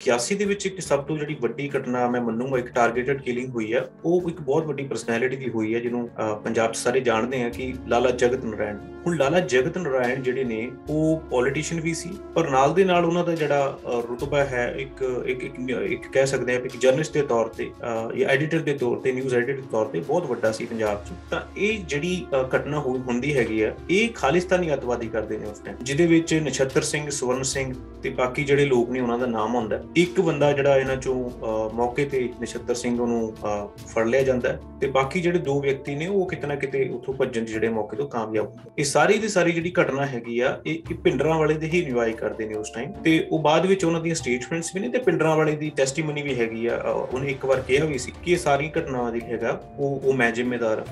81 ਦੇ ਵਿੱਚ ਇੱਕ ਸਭ ਤੋਂ ਜਿਹੜੀ ਵੱਡੀ ਘਟਨਾ ਮੈਂ ਮੰਨੂਗਾ, ਇੱਕ ਟਾਰਗੇਟਡ ਕਿਲਿੰਗ ਹੋਈ ਹੈ ਉਹ ਇੱਕ ਬਹੁਤ ਵੱਡੀ ਪਰਸਨੈਲਿਟੀ ਦੀ ਹੋਈ ਹੈ ਜਿਹਨੂੰ ਪੰਜਾਬ 'ਚ ਸਾਰੇ ਜਾਣਦੇ ਆ ਕਿ ਲਾਲਾ ਜਗਤ ਨਾਰਾਇਣ। ਹੁਣ ਲਾਲਾ ਜਗਤ ਨਰਾਇਣ ਜਿਹੜੇ ਨੇ, ਉਹ ਪੋਲੀਟੀਸ਼ੀਅਨ ਵੀ ਸੀ, ਪਰ ਨਾਲ ਦੇ ਨਾਲ ਉਹਨਾਂ ਦਾ ਜਿਹੜਾ ਰੁਤਬਾ ਹੈ, ਇੱਕ ਇੱਕ ਇੱਕ ਕਹਿ ਸਕਦੇ ਆ ਕਿ ਜਰਨਲਿਸਟ ਦੇ ਤੌਰ ਤੇ ਜਾਂ ਐਡੀਟਰ ਦੇ ਤੌਰ ਤੇ ਨਿਊਜ਼ ਐਡੀਟਰ ਦੇ ਤੌਰ ਤੇ ਬਹੁਤ ਵੱਡਾ ਸੀ ਪੰਜਾਬ 'ਚ। ਤਾਂ ਇਹ ਜਿਹੜੀ ਘਟਨਾ ਹੁੰਦੀ ਹੈਗੀ ਆ, ਇਹ ਖਾਲਿਸਤਾਨੀ ਅਤਵਾਦੀ ਕਰਦੇ ਨੇ ਉਸ ਟਾਈਮ ਜਿਹਦੇ ਵਿੱਚ ਨਛੱਤਰ ਸਿੰਘ, ਸਵਰਨ ਸਿੰਘ ਤੇ ਬਾਕੀ ਜਿਹੜੇ ਲੋਕ ਨੇ, ਉਹਨਾਂ ਦਾ ਨਾਮ ਹੁੰਦਾ ਇੱਕ ਬੰਦਾ ਜਿਹੜਾ ਇਹਨਾਂ ਚੋਂ ਮੌਕੇ ਤੇ ਨਛੱਤਰ ਸਿੰਘ ਨੂੰ ਫੜ ਲਿਆ ਜਾਂਦਾ ਤੇ ਬਾਕੀ ਜਿਹੜੇ ਦੋ ਵਿਅਕਤੀ ਨੇ, ਉਹ ਕਿਤਨਾ ਕਿਤੇ ਉੱਥੋਂ ਭੱਜਣ ਜਿਹੜੇ ਮੌਕੇ ਤੋਂ ਕਾਮਯਾਬ ਹੁੰਦੇ ਇਸ ਸਾਰੀ ਦੀ ਸਾਰੀ ਜਿਹੜੀ ਘਟਨਾ ਹੈਗੀ ਆ, ਇਹ ਪਿੰਡਰਾਂ ਵਾਲੇ ਦੇ ਹੀ ਨਿਵਾਈ ਕਰਦੇ ਨੇ ਉਸ ਟਾਈਮ ਤੇ ਉਹ ਬਾਅਦ ਵਿੱਚ ਉਹਨਾਂ ਦੀਆਂ ਸਟੇਟਮੈਂਟਸ ਵੀ ਨੇ ਤੇ ਪਿੰਡਰਾਂ ਵਾਲੇ ਦੀ ਟੈਸਟੀਮਨੀ ਵੀ ਹੈਗੀ ਆ। ਉਹਨੇ ਇੱਕ ਵਾਰ ਕਿਹਾ ਵੀ ਸੀ ਕਿ ਇਹ ਸਾਰੀ ਘਟਨਾ ਦੀ ਹੈਗਾ, ਉਹ ਉਹ ਮੈਂ ਜ਼ਿੰਮੇਦਾਰ